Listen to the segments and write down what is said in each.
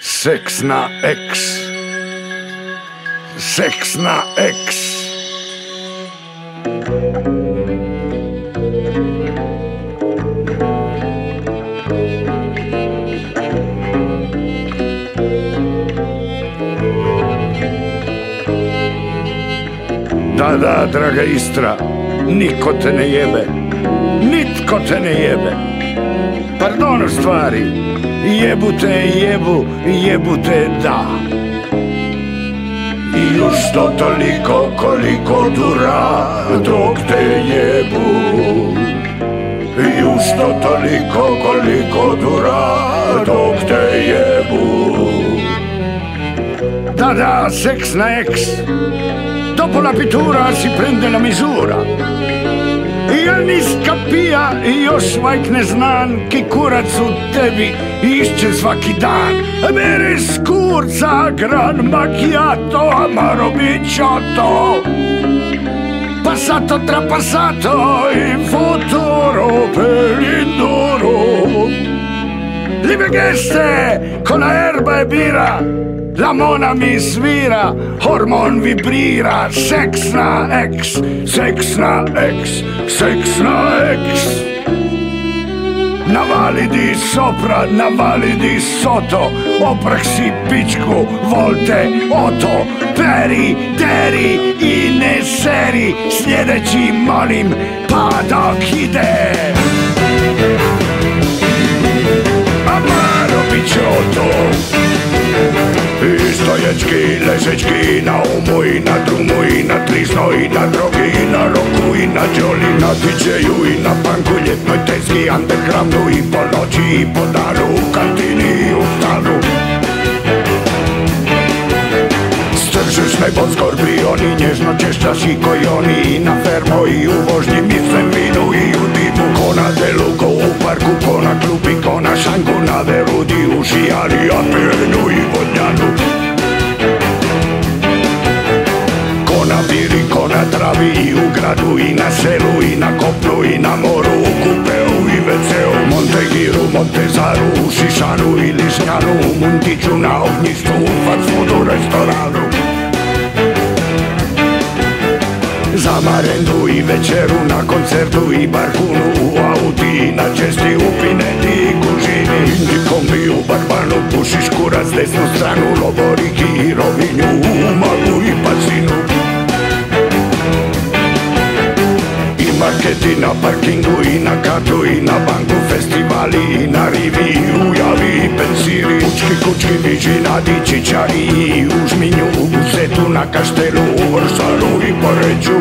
Seks na X. Seks na X. Da, da, draga Istra, niko te ne jebe, nitko te ne jebe. Pardon stvari, jebu te, jebu, jebu te, da. I još to toliko koliko dura dok te jebu. I još to toliko koliko dura dok te jebu. Da, da, seks na eks. Dopo la pittura si prende la misura. Ja niska pija i još vajk ne znan Ki kurac u tebi išće svaki dan. Bere skurca, gran macchiato, amaro Passato tra passato, in futuro per l'induro Liebe Gäste, con la erba e bira La mona mi svira, hormon vibrira Sex na X, sex na X, sex na X. Navali di sopra, navali di sotto Opraksi pičku, volte, oto Peri, deri i ne seri. Sljedeći molim, pa dok ide. Amaro bićoto na umu i na drumu i na trizno i na drogi i na roku i na džoli, na DJ-u i na panku, ljetnoj tezgi, undergroundu i po noći i po danu, u kantini i u stanu. Stržiš me pod skorpioni, nježno češćaš i kojoni i na fermo i u vožnji mislim vinu i u dimu ko na delu, ko u parku, ko na klupi, ko na šanku, na verudi, u šijali, a pernu i vodnjanu. Travi i u gradu i na selu i na kopnu i na moru u kupeu i WC-u Montegiru, Montezaru, u Šišanu i Lišňanu U Muntiću na ognjištu, u fast restoranu. Za marendu i večeru na koncertu i barkunu U auti i na česti u pineti i kužini Indi kombi u barbanu, pušiš kurac desnu stranu Loboriki na parkingu i na katu i na banku Festivali i na rivi i u javi i pensiri. Učki, kučki, viži na dičićari i u žminju U busetu na kaštelu, u vrsaru i poređu.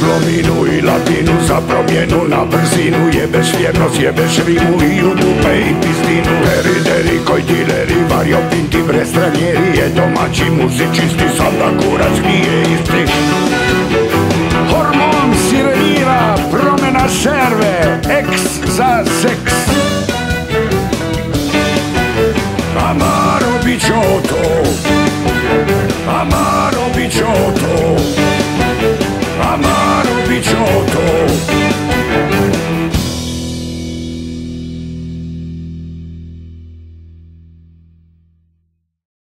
Plominu i latinu za promjenu na brzinu Jebeš vjernost, jebeš rimu i u dupe i pistinu Deri, deri, koj dileri, vario pinti, bre stranjeri Je domaći muzičisti, sada